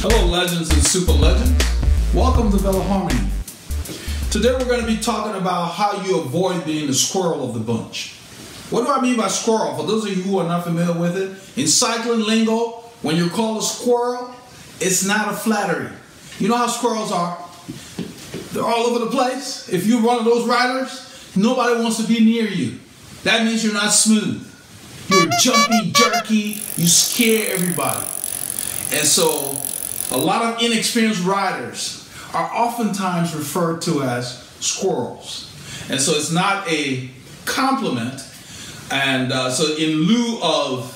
Hello, legends and super legends. Welcome to Velo Harmony. Today we're going to be talking about how you avoid being the squirrel of the bunch. What do I mean by squirrel? For those of you who are not familiar with it, in cycling lingo, when you're called a squirrel, it's not a flattery. You know how squirrels are? They're all over the place. If you're one of those riders, nobody wants to be near you. That means you're not smooth. You're jumpy, jerky, you scare everybody. And so a lot of inexperienced riders are oftentimes referred to as squirrels. And so it's not a compliment. And uh, so, in lieu of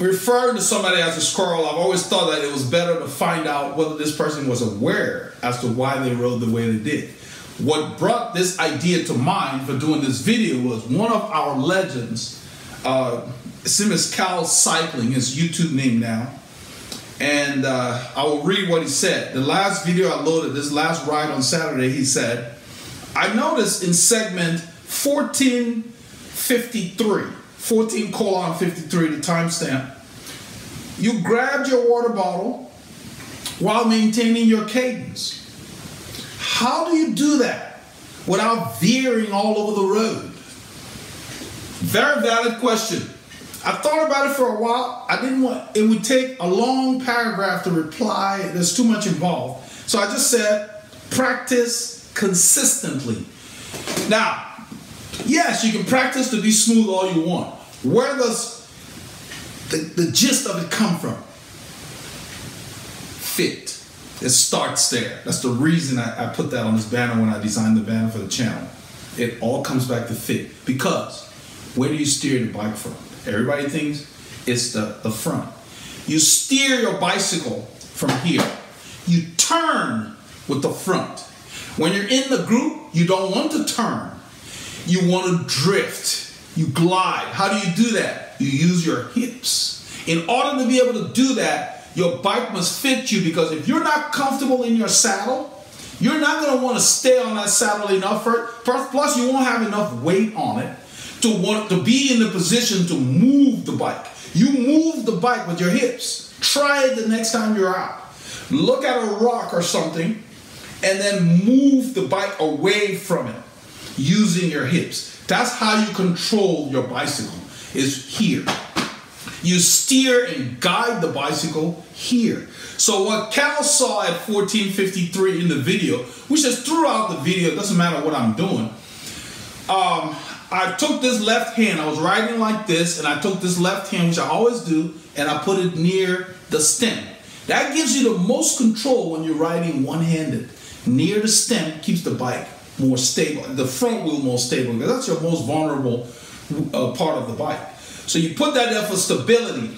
referring to somebody as a squirrel, I've always thought that it was better to find out whether this person was aware as to why they rode the way they did. What brought this idea to mind for doing this video was one of our legends, uh, his Cal Cycling, his YouTube name now and uh, I will read what he said. The last video I loaded, this last ride on Saturday, he said, I noticed in segment 1453, 14 colon 53, the timestamp, you grabbed your water bottle while maintaining your cadence. How do you do that without veering all over the road? Very valid question. I thought about it for a while. I didn't want, it would take a long paragraph to reply. There's too much involved. So I just said, practice consistently. Now, yes, you can practice to be smooth all you want. Where does the, the gist of it come from? Fit. It starts there. That's the reason I, I put that on this banner when I designed the banner for the channel. It all comes back to fit. Because where do you steer the bike from? Everybody thinks it's the, the front. You steer your bicycle from here. You turn with the front. When you're in the group, you don't want to turn. You want to drift. You glide. How do you do that? You use your hips. In order to be able to do that, your bike must fit you because if you're not comfortable in your saddle, you're not going to want to stay on that saddle enough. For, plus, you won't have enough weight on it to want to be in the position to move the bike. You move the bike with your hips. Try it the next time you're out. Look at a rock or something and then move the bike away from it using your hips. That's how you control your bicycle is here. You steer and guide the bicycle here. So what Cal saw at 1453 in the video, which is throughout the video, doesn't matter what I'm doing, um, I took this left hand, I was riding like this, and I took this left hand, which I always do, and I put it near the stem. That gives you the most control when you're riding one-handed. Near the stem keeps the bike more stable, the front wheel more stable, because that's your most vulnerable uh, part of the bike. So you put that there for stability.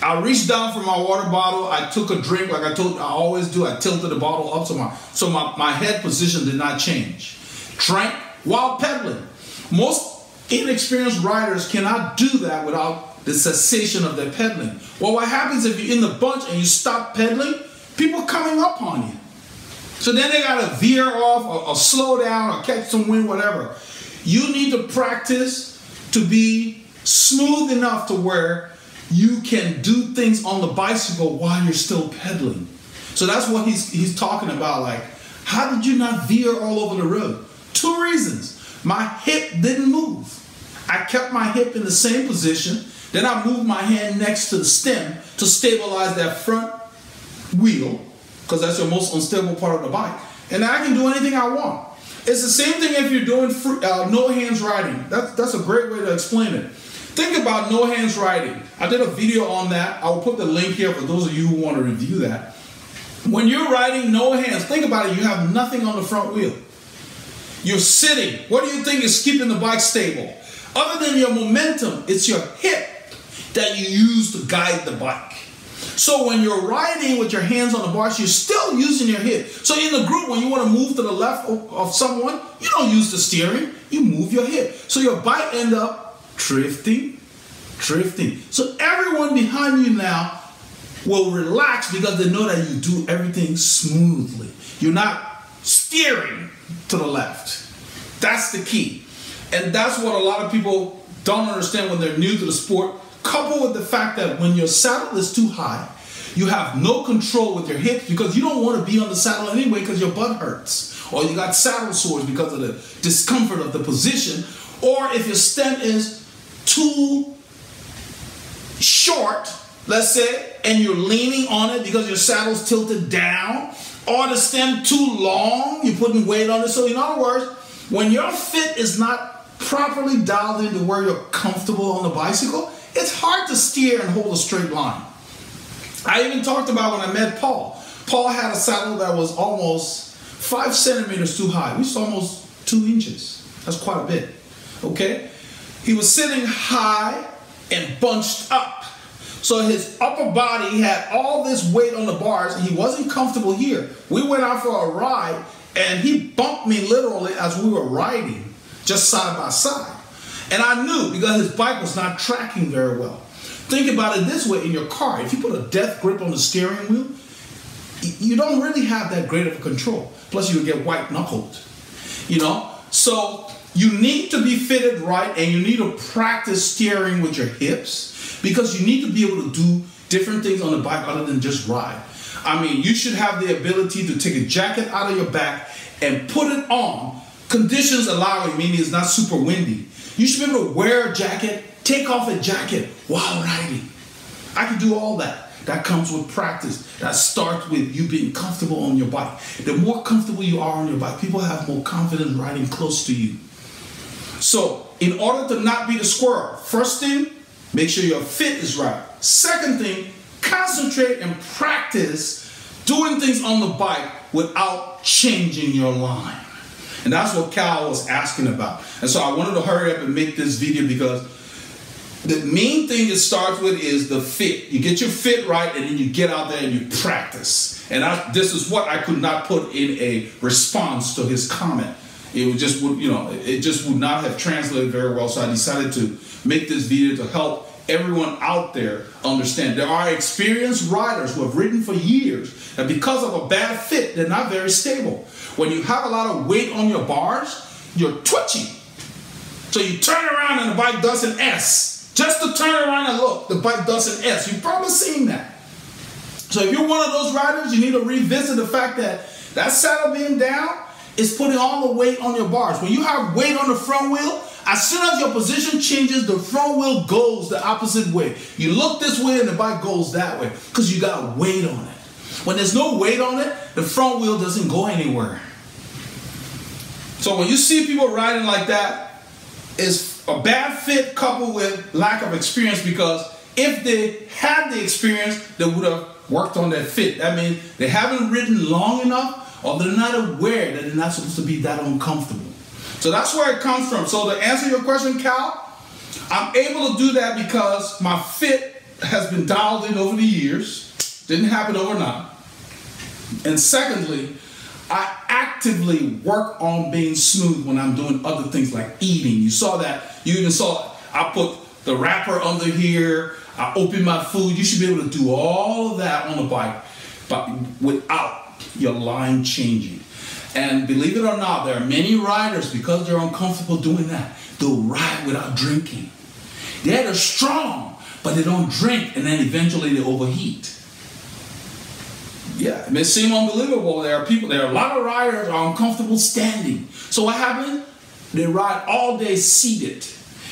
I reached down for my water bottle. I took a drink like I told I always do. I tilted the bottle up so my so my, my head position did not change. Drank while pedaling. Most inexperienced riders cannot do that without the cessation of their pedaling. Well, what happens if you're in the bunch and you stop pedaling? People coming up on you. So then they got to veer off or, or slow down or catch some wind, whatever. You need to practice to be smooth enough to where you can do things on the bicycle while you're still pedaling. So that's what he's he's talking about. Like, how did you not veer all over the road? Two reasons. My hip didn't move. I kept my hip in the same position. Then I moved my hand next to the stem to stabilize that front wheel, because that's your most unstable part of the bike. And I can do anything I want. It's the same thing if you're doing free, uh, no hands riding. That's, that's a great way to explain it. Think about no hands riding. I did a video on that. I will put the link here for those of you who want to review that. When you're riding no hands, think about it. You have nothing on the front wheel. You're sitting. What do you think is keeping the bike stable? Other than your momentum, it's your hip that you use to guide the bike. So when you're riding with your hands on the bars, you're still using your hip. So in the group, when you want to move to the left of someone, you don't use the steering, you move your hip. So your bike end up drifting, drifting. So everyone behind you now will relax because they know that you do everything smoothly. You're not steering to the left. That's the key. And that's what a lot of people don't understand when they're new to the sport, coupled with the fact that when your saddle is too high, You have no control with your hips because you don't want to be on the saddle anyway because your butt hurts. Or you got saddle sores because of the discomfort of the position. Or if your stem is too short, let's say, and you're leaning on it because your saddle's tilted down, or the stem too long, you're putting weight on it. So in other words, when your fit is not properly dialed into where you're comfortable on the bicycle, it's hard to steer and hold a straight line. I even talked about when I met Paul. Paul had a saddle that was almost five centimeters too high, which is almost two inches. That's quite a bit. Okay? He was sitting high and bunched up. So his upper body had all this weight on the bars, and he wasn't comfortable here. We went out for a ride, and he bumped me literally as we were riding, just side by side. And I knew because his bike was not tracking very well. Think about it this way in your car if you put a death grip on the steering wheel, you don't really have that great of a control. Plus, you get white knuckled. You know? So, you need to be fitted right and you need to practice steering with your hips because you need to be able to do different things on the bike other than just ride. I mean, you should have the ability to take a jacket out of your back and put it on, conditions allowing, meaning it's not super windy. You should be able to wear a jacket, take off a jacket while riding. I can do all that. That comes with practice. That starts with you being comfortable on your bike. The more comfortable you are on your bike, people have more confidence riding close to you. So, in order to not be the squirrel, first thing, make sure your fit is right. Second thing, concentrate and practice doing things on the bike without changing your line. And that's what Cal was asking about. And so I wanted to hurry up and make this video because the main thing it starts with is the fit. You get your fit right, and then you get out there and you practice. And I, this is what I could not put in a response to his comment. It would just would you know it just would not have translated very well. So I decided to make this video to help everyone out there understand. There are experienced riders who have ridden for years, and because of a bad fit, they're not very stable. When you have a lot of weight on your bars, you're twitchy. So you turn around and the bike does an S just to turn around and look, the bike does an S. You've probably seen that. So if you're one of those riders, you need to revisit the fact that that saddle being down is putting all the weight on your bars. When you have weight on the front wheel, as soon as your position changes, the front wheel goes the opposite way. You look this way and the bike goes that way because you got weight on it. When there's no weight on it, the front wheel doesn't go anywhere. So when you see people riding like that, it's a bad fit coupled with lack of experience because if they had the experience, they would have worked on that fit. That means they haven't ridden long enough or they're not aware that they're not supposed to be that uncomfortable. So that's where it comes from. So to answer your question, Cal, I'm able to do that because my fit has been dialed in over the years. Didn't happen overnight. And secondly, I actively work on being smooth when I'm doing other things like eating. You saw that. You even saw I put the wrapper under here. I open my food. You should be able to do all of that on the bike, but without your line changing. And believe it or not, there are many riders because they're uncomfortable doing that. They'll ride without drinking. They're strong, but they don't drink, and then eventually they overheat. Yeah, it may seem unbelievable. There are people, there are a lot of riders are uncomfortable standing. So what happened? They ride all day seated.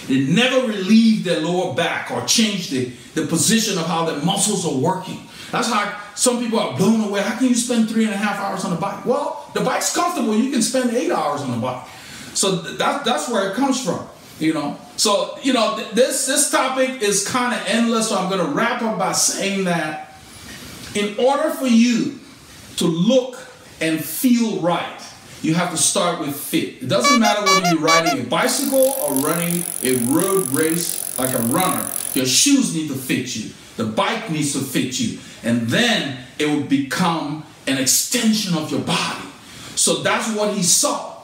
They never relieve their lower back or change the, the position of how their muscles are working. That's how some people are blown away. How can you spend three and a half hours on the bike? Well, the bike's comfortable. You can spend eight hours on the bike. So that, that's where it comes from, you know. So, you know, this, this topic is kind of endless. So I'm going to wrap up by saying that in order for you to look and feel right, you have to start with fit. It doesn't matter whether you're riding a bicycle or running a road race like a runner. Your shoes need to fit you. The bike needs to fit you. And then it will become an extension of your body. So that's what he saw.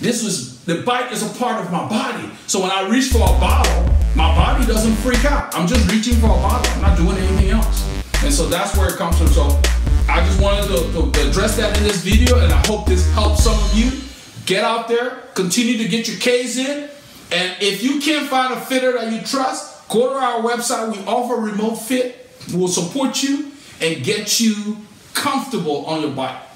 This was, the bike is a part of my body. So when I reach for a bottle, my body doesn't freak out. I'm just reaching for a bottle. I'm not doing anything else. And so that's where it comes from. So I just wanted to, to address that in this video, and I hope this helps some of you. Get out there, continue to get your K's in. And if you can't find a fitter that you trust, go to our website. We offer remote fit. We'll support you and get you comfortable on your bike.